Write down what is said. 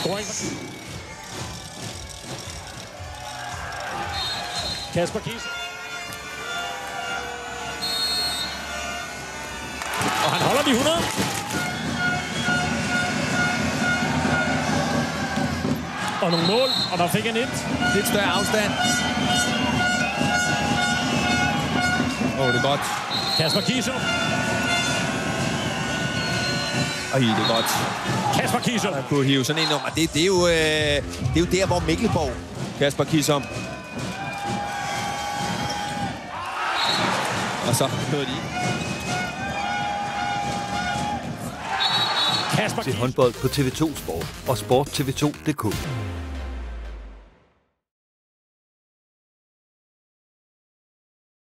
Scoring. Kasper Kies. Og han holder de 100. Og nogle mål, og der fik en et. Lidt større afstand. Åh, oh, det er godt. Kasper Kiesum. Ej, det er godt. Kasper Kiesum. Man kunne hive sådan en om, og det, det, er jo, øh, det er jo der, hvor Mikkelborg, Kasper Kissom. Og så hører de. Kasper Se Kiesum. håndbold på TV2 Sport og Sport TV2.dk.